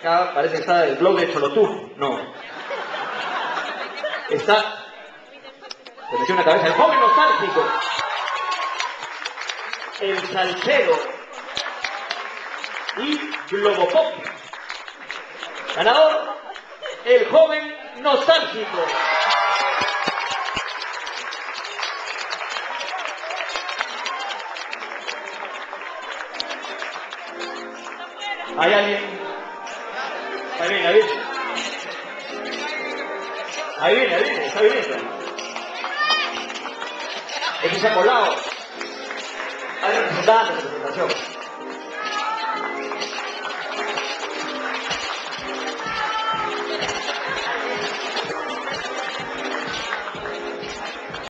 Acá parece que está el blog de Cholotú. No. Está. Se metió en la cabeza el joven nostálgico. El salsero. Y Globopop. Ganador, el joven nostálgico. ¿Hay alguien? Ahí viene, ahí viene. Ahí viene, ahí viene, está viniendo. Es que se ha colado. Hay representantes de presentación.